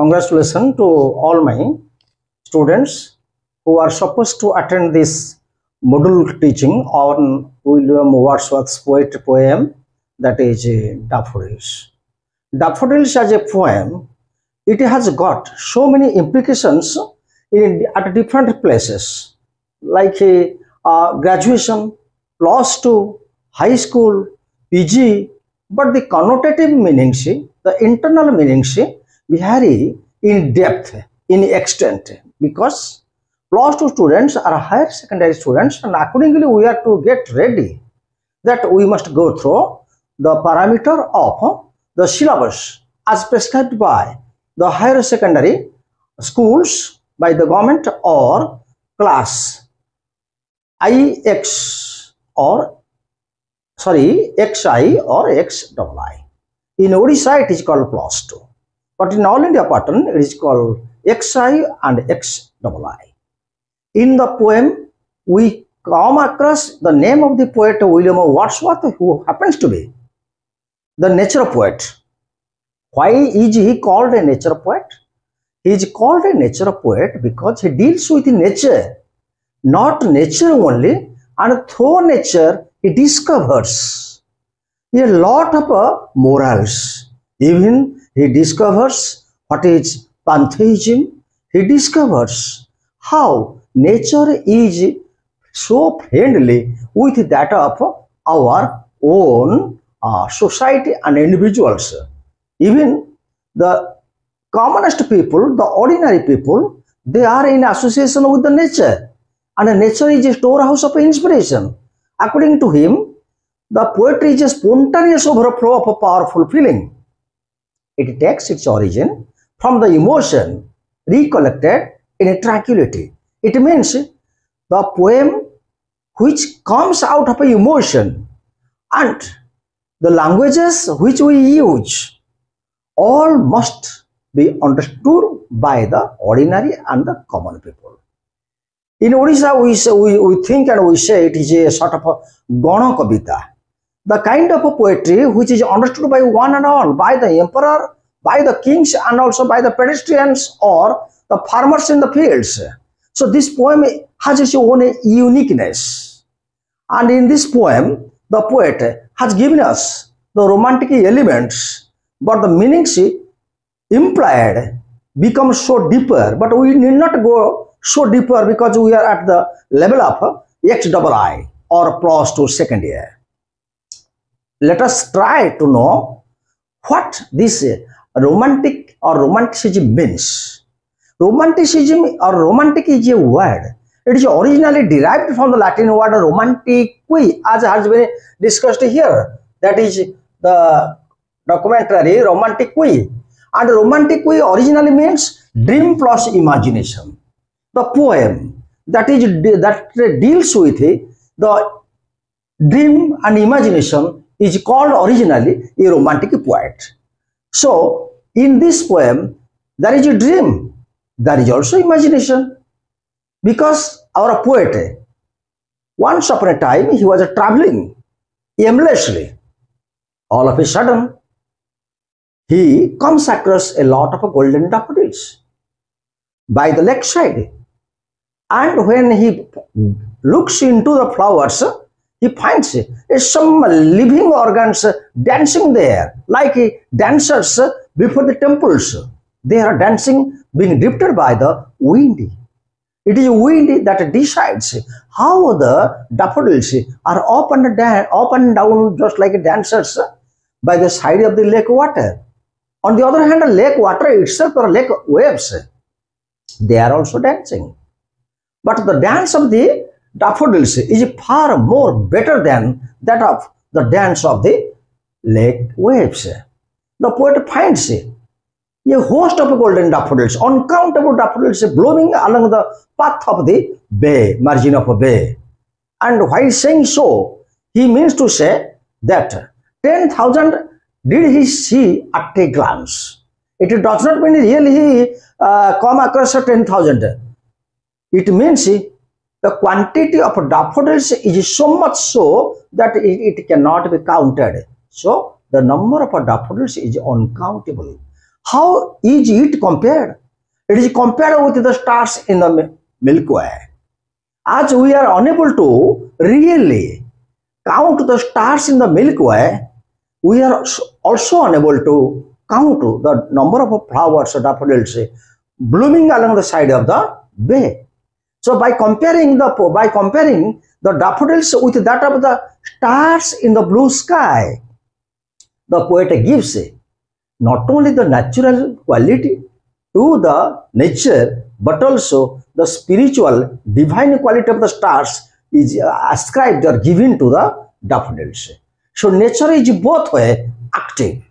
Congratulations to all my students who are supposed to attend this module teaching on William Wordsworth's poet poem that is uh, Daffodils. Daffodils as a poem, it has got so many implications in at different places like a uh, graduation, plus two, high school, PG, but the connotative meanings, the internal meanings vary in depth, in extent, because plus two students are higher secondary students, and accordingly we are to get ready that we must go through the parameter of the syllabus as prescribed by the higher secondary schools by the government or class IX or sorry XI or X double I. In Odisha it is called plus 2 but in all India pattern it is called XI and X double I. In the poem we come across the name of the poet William Wordsworth who happens to be the nature poet. Why is he called a nature poet? He is called a nature poet because he deals with nature not nature only, and through nature he discovers a lot of uh, morals. Even he discovers what is pantheism, he discovers how nature is so friendly with that of our own uh, society and individuals. Even the commonest people, the ordinary people, they are in association with the nature and nature is a storehouse of inspiration. According to him, the poetry is a spontaneous overflow of a powerful feeling. It takes its origin from the emotion recollected in a tranquility. It means the poem which comes out of a emotion and the languages which we use all must be understood by the ordinary and the common people. In Odisha, we, say, we, we think and we say it is a sort of a Gana Kavita, the kind of poetry which is understood by one and all, by the emperor, by the kings, and also by the pedestrians or the farmers in the fields. So this poem has its own uniqueness. And in this poem, the poet has given us the romantic elements, but the meanings implied become so deeper, but we need not go so deeper because we are at the level of X double I or plus to second year. Let us try to know what this romantic or romanticism means. Romanticism or romantic is a word. It is originally derived from the Latin word romanticui as has been discussed here. That is the documentary romanticui. And romanticui originally means dream plus imagination the poem that is that deals with the dream and imagination is called originally a romantic poet. So in this poem there is a dream, there is also imagination because our poet once upon a time he was traveling aimlessly. All of a sudden he comes across a lot of golden daffodils by the lakeside and when he looks into the flowers, he finds some living organs dancing there, like dancers before the temples. They are dancing, being drifted by the wind. It is wind that decides how the daffodils are up and down, up and down, just like dancers by the side of the lake water. On the other hand, lake water itself or lake waves, they are also dancing. But the dance of the daffodils is far more better than that of the dance of the lake waves. The poet finds a host of golden daffodils, uncountable daffodils blooming along the path of the bay, margin of a bay. And while saying so, he means to say that 10,000 did he see at a glance. It does not mean really he uh, come across 10,000 it means the quantity of daffodils is so much so that it, it cannot be counted. So the number of daffodils is uncountable. How is it compared? It is compared with the stars in the Milky Way. As we are unable to really count the stars in the Milky Way, we are also unable to count the number of flowers, daffodils blooming along the side of the bay. So by comparing the by comparing the daffodils with that of the stars in the blue sky, the poet gives not only the natural quality to the nature, but also the spiritual divine quality of the stars is ascribed or given to the daffodils. So nature is both way active.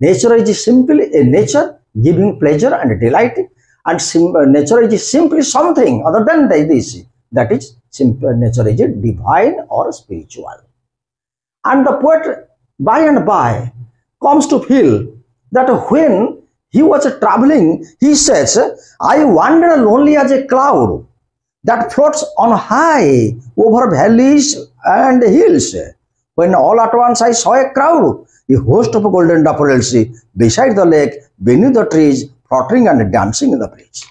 Nature is simply a nature giving pleasure and delight, and uh, nature is simply something other than this. That is, simple nature is divine or spiritual. And the poet, by and by, comes to feel that when he was traveling, he says, I wander lonely as a cloud that floats on high over valleys and hills. When all at once I saw a crowd, a host of golden daffodils beside the lake, beneath the trees, fluttering and dancing in the breeze.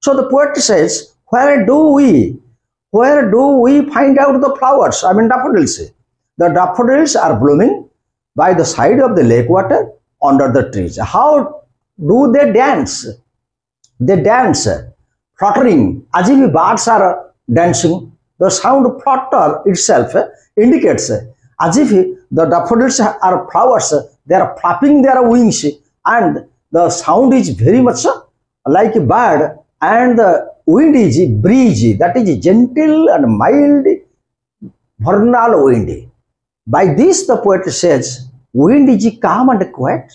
So the poet says, Where do we, where do we find out the flowers? I mean daffodils. The daffodils are blooming by the side of the lake water under the trees. How do they dance? They dance fluttering as if birds are dancing. The sound flutter itself indicates as if the daffodils are flowers, they are flapping their wings and the sound is very much uh, like a bird and the wind is breeze that is gentle and mild vernal wind. By this the poet says wind is calm and quiet.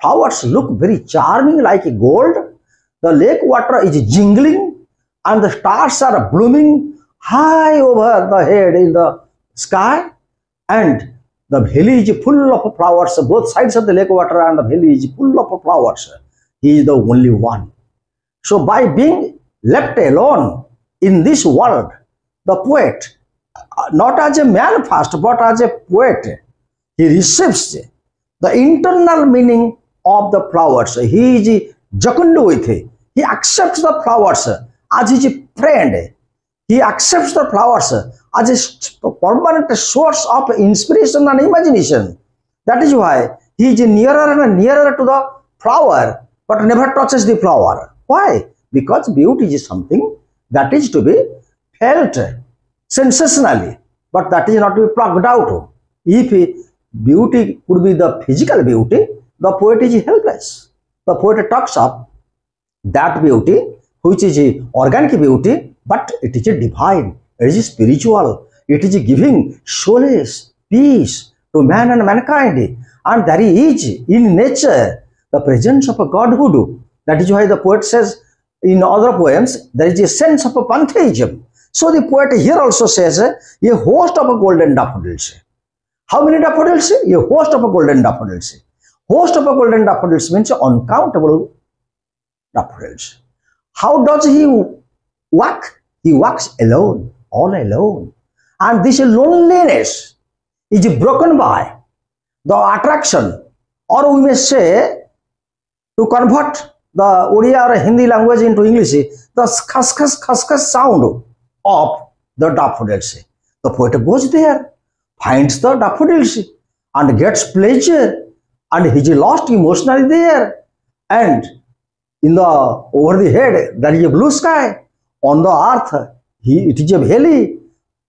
Flowers look very charming like gold. The lake water is jingling and the stars are blooming high over the head in the sky. And the valley is full of flowers both sides of the lake water and the valley is full of flowers he is the only one so by being left alone in this world the poet not as a man first but as a poet he receives the internal meaning of the flowers. He is jocund with it. He accepts the flowers as his friend. He accepts the flowers as a permanent source of inspiration and imagination. That is why he is nearer and nearer to the flower, but never touches the flower. Why? Because beauty is something that is to be felt sensationally, but that is not to be plucked out. If beauty could be the physical beauty, the poet is helpless. The poet talks of that beauty, who a organic beauty but it is a divine it is a spiritual it is giving solace peace to man and mankind and there is in nature the presence of a godhood that is why the poet says in other poems there is a sense of a pantheism so the poet here also says a host of a golden daffodils how many daffodils a host of a golden daffodils host of a golden daffodils means uncountable daffodils How does he work? He works alone, all alone. And this loneliness is broken by the attraction, or we may say, to convert the Odia or Hindi language into English, the khas khas sound of the daffodils. The poet goes there, finds the daffodils, and gets pleasure, and he is lost emotionally there. And in the over the head there is a blue sky. On the earth, he, it is a valley.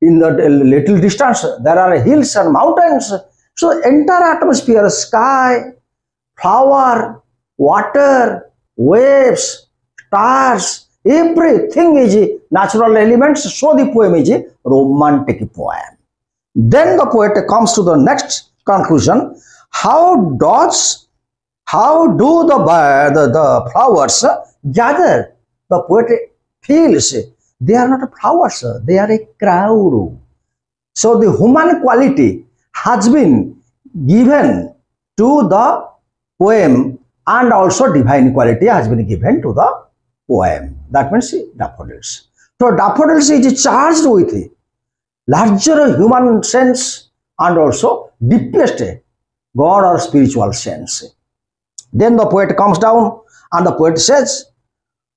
In the little distance, there are hills and mountains. So entire atmosphere, sky, flower, water, waves, stars, everything is natural elements. So the poem is a romantic poem. Then the poet comes to the next conclusion. How does, how do the, the, the flowers gather? The poet feels they are not flowers, they are a crowd. So the human quality has been given to the poem and also divine quality has been given to the poem. That means daffodils. So daffodils is charged with larger human sense and also deepest God or spiritual sense. Then the poet comes down and the poet says,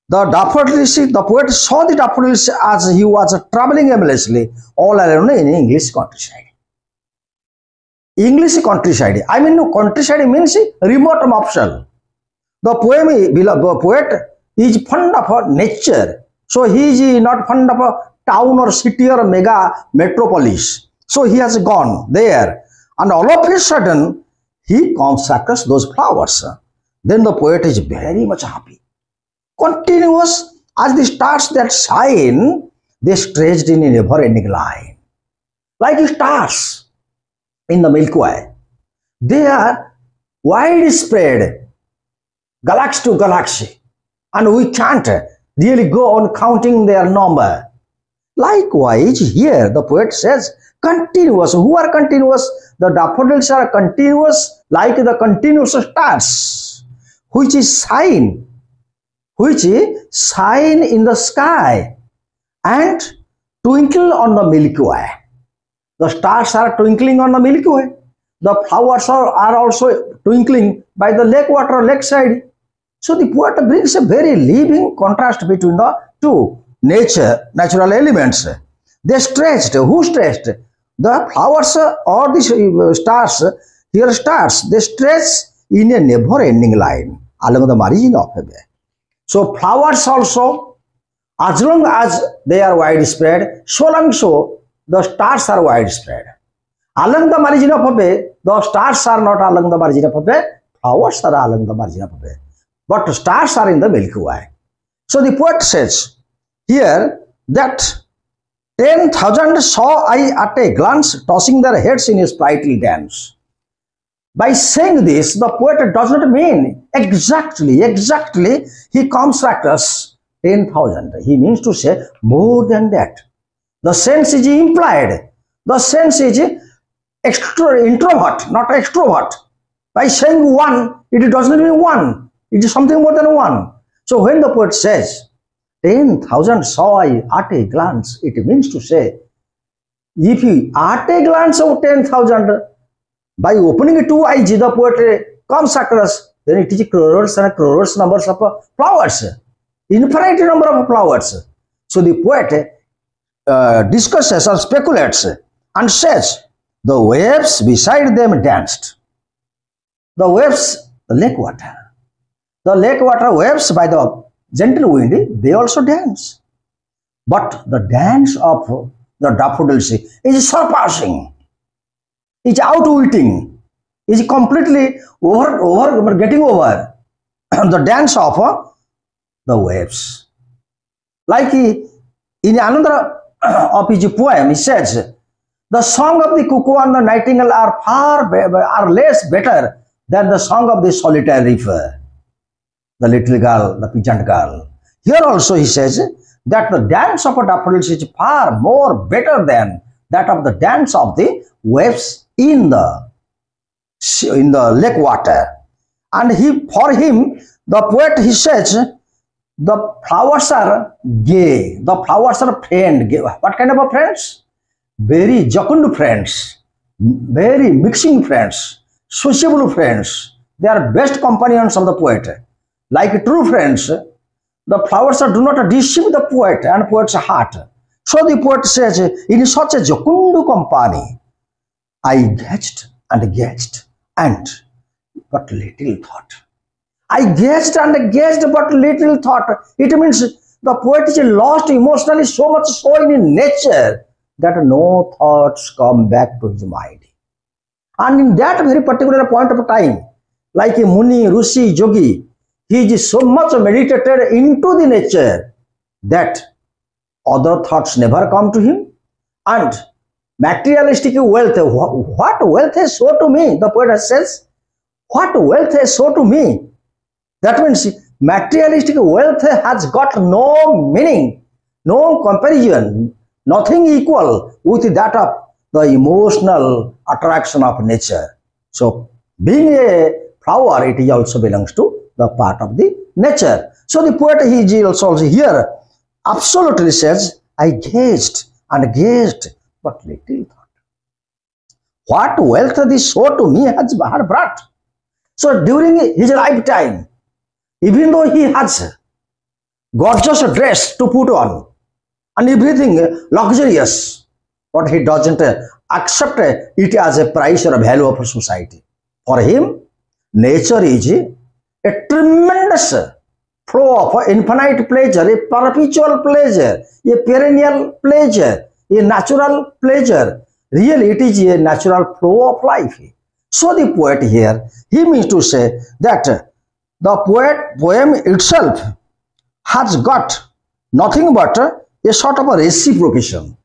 the daffodils, the poet saw the daffodils as he was traveling aimlessly all alone in English countryside. English countryside. I mean, countryside means remote mofussil. The poem, the poet is fond of nature. So he is not fond of a town or city or mega metropolis. So he has gone there. And all of a sudden, he comes across those flowers. Then the poet is very much happy. Continuous as the stars that shine, they stretched in a never-ending line. Like stars in the Milky Way. They are widespread, galaxy to galaxy. And we can't really go on counting their number. Likewise, here the poet says, continuous. Who are continuous? The daffodils are continuous like the continuous stars, which is shine, which is shine in the sky and twinkle on the Milky Way. The stars are twinkling on the Milky Way. The flowers are, are also twinkling by the lake water, lakeside. So the poet brings a very living contrast between the two nature, natural elements. They stretched. Who stretched? The flowers or the stars, here stars, they stretch in a never-ending line along the margin of a. So flowers also, as long as they are widespread, so long so the stars are widespread. Along the margin of a bay, the stars are not along the margin of a bay, flowers are along the margin of a bay. But stars are in the Milky Way. So the poet says here that 10,000 saw I at a glance tossing their heads in a sprightly dance. By saying this, the poet does not mean exactly, exactly he comes across 10,000. He means to say more than that. The sense is implied. The sense is introvert, not extrovert. By saying one, it does not mean one. It is something more than one. So when the poet says, 10,000 saw I at a glance, it means to say, if you at a glance of 10,000, by opening two eyes, the poet comes across, then it is crores and crores numbers of flowers, infinite number of flowers. So the poet uh, discusses or speculates and says, the waves beside them danced. The waves, the lake water. The lake water waves by the gentle wind, they also dance. But the dance of the daffodils is surpassing, is outwitting, is completely over, over getting over the dance of uh, the waves. Like in another of his poem, he says, the song of the cuckoo and the nightingale are far are less better than the song of the solitary reaper the little girl, the peasant girl. Here also he says that the dance of a daffodils is far more better than that of the dance of the waves in the in the lake water. And he for him, the poet he says, the flowers are gay, the flowers are friend. What kind of a friends? Very jocund friends, very mixing friends, sociable friends. They are best companions of the poet. Like true friends, the flowers do not deceive the poet and poet's heart. So the poet says, in such a jocund company, I gazed and gazed and but little thought. I gazed and gazed but little thought. It means the poet is lost emotionally so much so in nature that no thoughts come back to his mind. And in that very particular point of time, like a Muni, Rusi, Jogi, he is so much meditated into the nature that other thoughts never come to him. And materialistic wealth, what wealth is so to me? The poet says, what wealth is so to me? That means materialistic wealth has got no meaning, no comparison, nothing equal with that of the emotional attraction of nature. So being a flower, it also belongs to the part of the nature. So the poet he also here absolutely says, I gazed and gazed, but little thought. What wealth this so to me has brought. So during his lifetime, even though he has gorgeous dress to put on and everything luxurious, but he doesn't accept it as a price or a value of society. For him, nature is a tremendous flow of infinite pleasure, a perpetual pleasure, a perennial pleasure, a natural pleasure. Really, it is a natural flow of life. So the poet here, he means to say that the poet poem itself has got nothing but a sort of a reciprocation.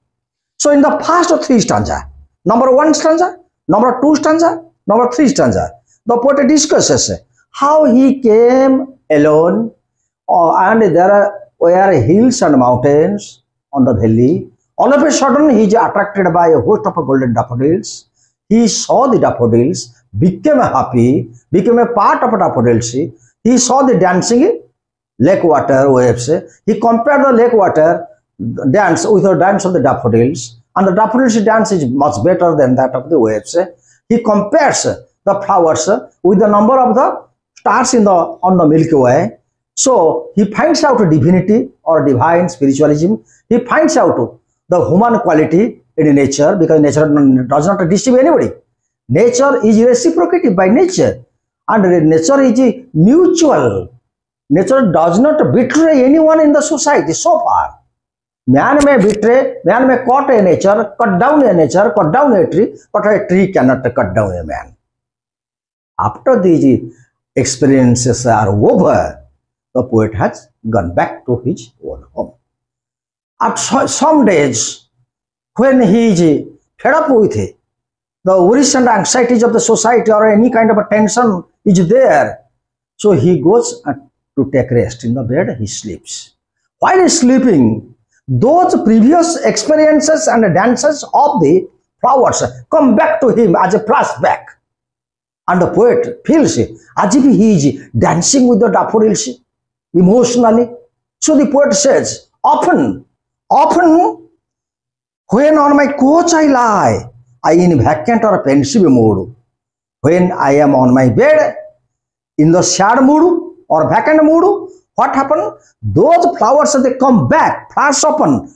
So in the first three stanza, number one stanza, number two stanza, number three stanza, the poet discusses how he came alone uh, and there were hills and mountains on the valley. All of a sudden he is attracted by a host of golden daffodils. He saw the daffodils, became happy, became a part of daffodils. He saw the dancing lake water waves. He compared the lake water dance with the dance of the daffodils and the daffodils dance is much better than that of the waves. He compares the flowers with the number of the stars in the on the Milky Way. So he finds out divinity or divine spiritualism. He finds out the human quality in nature because nature does not deceive anybody. Nature is reciprocative by nature and nature is mutual. Nature does not betray anyone in the society so far. Man may betray, man may cut a nature, cut down a nature, cut down a tree, but a tree cannot cut down a man. After these experiences are over, the poet has gone back to his own home. At some days, when he is fed up with it, the worries and anxieties of the society or any kind of a tension is there. So he goes uh, to take rest in the bed, he sleeps. While sleeping, those previous experiences and dances of the flowers come back to him as a flashback. And the poet feels as if he is dancing with the daffodils emotionally. So the poet says, often, often, when on my couch I lie, I in vacant or pensive mood. When I am on my bed, in the sad mood or vacant mood, what happened? Those flowers, they come back, flash open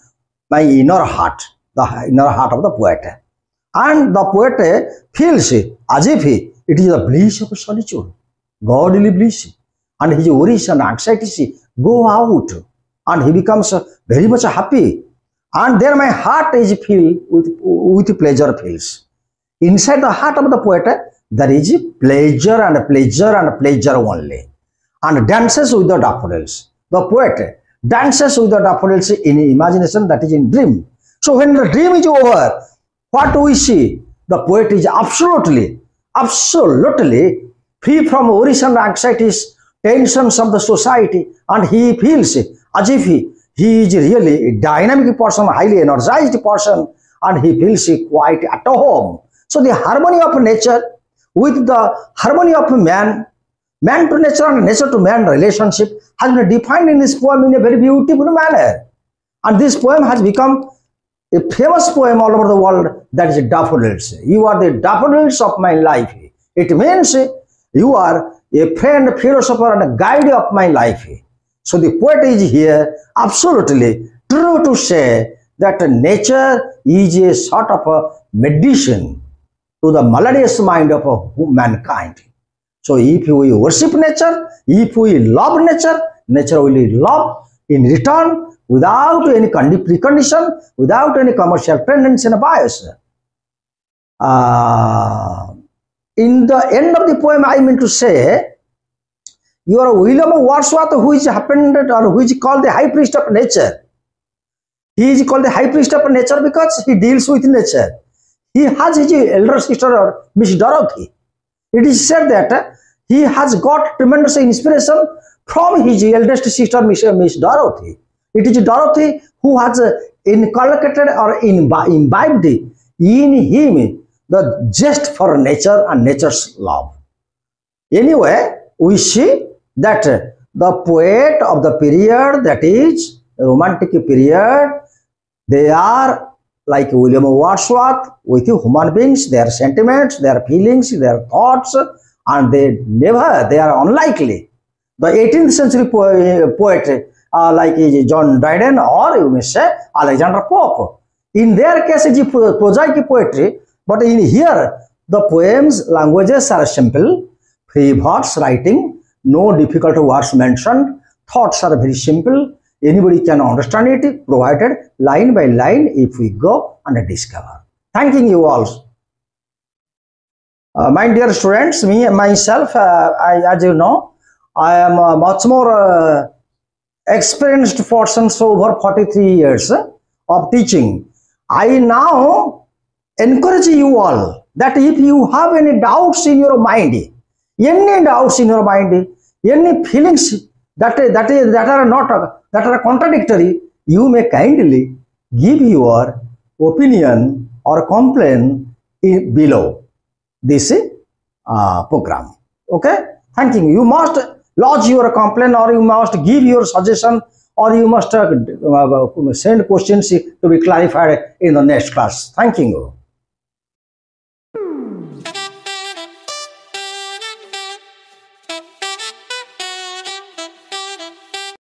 my inner heart, the inner heart of the poet. And the poet feels as if he, it is the bliss of solitude, godly bliss. And his worries and anxieties go out and he becomes very much happy. And there my heart is filled with, with pleasure feels. Inside the heart of the poet, there is pleasure and pleasure and pleasure only and dances with the daffodils. The poet dances with the daffodils in imagination that is in dream. So when the dream is over, what we see? The poet is absolutely, absolutely free from worries and anxieties, tensions of the society and he feels as if he, he is really a dynamic person, highly energized person and he feels quite at home. So the harmony of nature with the harmony of man Man to nature and nature to man relationship has been defined in this poem in a very beautiful manner. And this poem has become a famous poem all over the world that is daffodils. You are the daffodils of my life. It means you are a friend, philosopher and guide of my life. So the poet is here absolutely true to say that nature is a sort of a medicine to the melodious mind of mankind. So if we worship nature, if we love nature, nature will love in return without any precondition, without any commercial tendency and bias. Uh, in the end of the poem, I mean to say, your William Wordsworth, who is happened or who is called the high priest of nature, he is called the high priest of nature because he deals with nature. He has his elder sister, Miss Dorothy. It is said that he has got tremendous inspiration from his eldest sister, Miss Dorothy. It is Dorothy who has inculcated or imbibed in him the zest for nature and nature's love. Anyway, we see that the poet of the period, that is romantic period, they are like William Wordsworth with human beings, their sentiments, their feelings, their thoughts and they never, they are unlikely. The 18th century po- poet uh, like John Dryden or you may say Alexander Pope. In their case, it is pro- prosaic poetry, but in here, the poems languages are simple, free verse writing, no difficult words mentioned, thoughts are very simple, anybody can understand it, provided line by line if we go and discover. Thanking you all. Uh, my dear students, me myself, uh, I, as you know, I am uh, much more uh, experienced person, so over 43 years uh, of teaching. I now encourage you all that if you have any doubts in your mind, any doubts in your mind, any feelings that that that are not that are contradictory, you may kindly give your opinion or complaint in, below this uh, program. Okay, thank you. You must lodge your complaint or you must give your suggestion or you must uh, send questions to be clarified in the next class. Thank you.